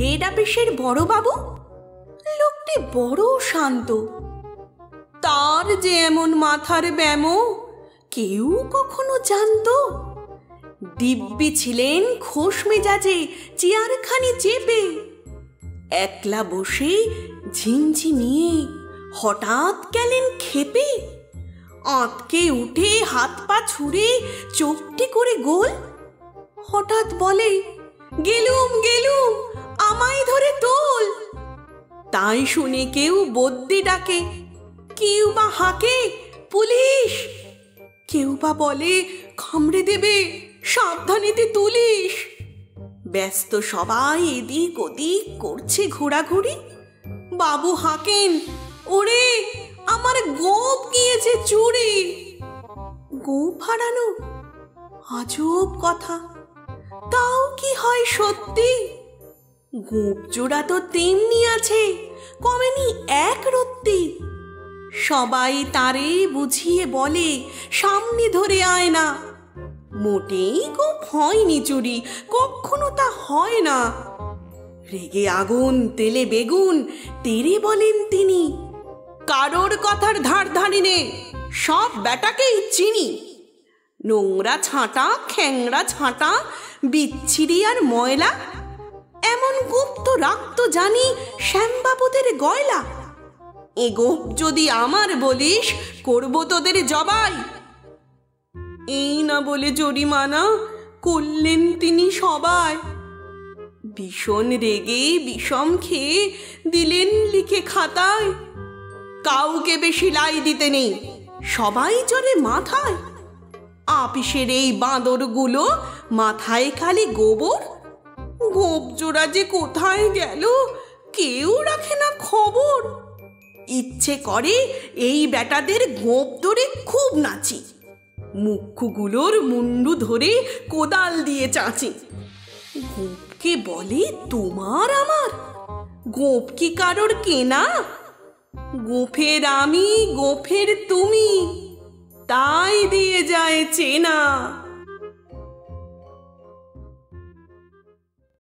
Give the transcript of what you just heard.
Head অফিসের বড় বাবু? লোকটি বড় শান্ত। তার যে এমন মাথার ব্যামো, কেউ কখনো জানতো? দিব্যি ছিলেন খোশ মেজাজে, চেয়ারখানি চেপে। একলা বসে ঝিমঝিমিয়ে হঠাৎ গেলেন খেপে। আঁতকে উঠে হাত পা ছুঁড়ে চোখটি করে গোল। হঠাৎ বলে, গেলুম গেলুম তাই শুনে কেউ বদ্যি ডাকে, কেউ বা হাঁকে? পুলিশ? কেউ বা বলে, খামড়ে দেবে, সাবধানেতে তুলিস। ব্যস্ত সবাই এদিক ওদিক করছে ঘোরাঘুরি। বাবু হাঁকেন, ওরে, আমার গোপ গিয়েছে চুরি। গোপ হারানো? আজব কথা। তাও কি হয় সত্যি? গোপ জোড়া তো তেমনি আছে। কমেনি এক রত্তি। সবাই তারে বুঝিয়ে বলে, সামনে ধরে আয় না। মোটেই খুব হয়নি চুরি, কখনো তা হয় না। রেগে আগুন, তেলে বেগুন, তেরে বলেন তিনি, কারোর কথার ধার ধারি নে, সব বেটাকেই চিনি। নোংরা ছাঁটা খ্যাংরা ছাঁটা, বিচ্ছিরি আর ময়লা, এমন গুপ্ত রাখতো জানি শ্যামবাবুদের গয়লা। এ গোপ যদি আমার বলিস, করব তোদের জবাই। এই না বলে জরিমানা করলেন তিনি সবাই। ভীষণ রেগে, বিষম খেয়ে দিলেন লিখে খাতায়। কাউকে বেশি লাই দিতে নেই, সবাই চড়ে মাথায়। আপিসের এই বাঁদরগুলো মাথায় খালি গোবর? গোপ জোড়া যে কোথায় গেল? কেউ রাখে না খবর। ইচ্ছে করে এই বেটাদের গোপ ধরে খুব নাচি। মুখ্যগুলোর মুন্ডু ধরে কোদাল দিয়ে চাঁচি। গোপকে বলে তোমার আমার? গোপ কি কারোর কেনা? গোফের আমি, গোফের তুমি। তাই দিয়ে যায় চেনা।